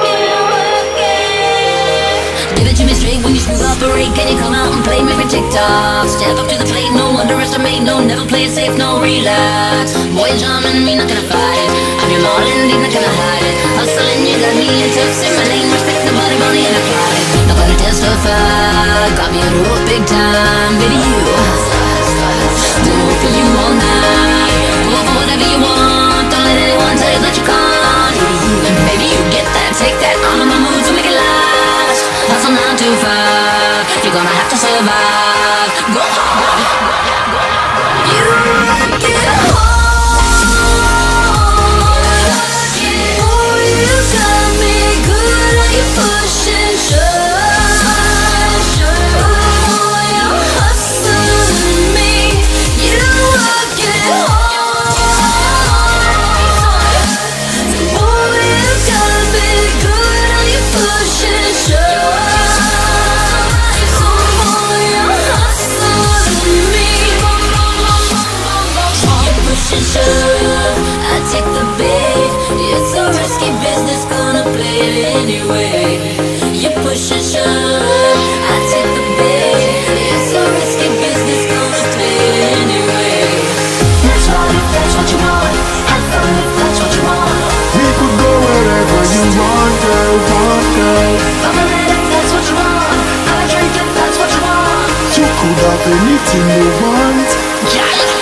can work it. Give it to me straight when you smooth operate. Can you come out and play me for TikTok? Step up to the plate, no underestimate, no, never play it safe, no relax. Boy, me not gonna fight it. I'm your Marlon, they not gonna hide it. Hustling, you got me in tips in my lane. Respect the body, money, and apply it. Nobody testify. Got me the big time, baby. You do it for you all night. Go for whatever you want. Don't let anyone tell you that you can't. Baby, you get that, take that. I'm in my mood to make it last. Hustle nine to five. You're gonna have to survive. You push and shove. I take the bait. It's a risky business, gonna play it anyway. You push and shove. I take the bait. It's a risky business, gonna play it anyway. That's right, if that's what you want. Have fun if that's what you want. We could go wherever you want, girl, want, girl. Bubbling if that's what you want. A drink if that's what you want. You could have anything you want. Yeah.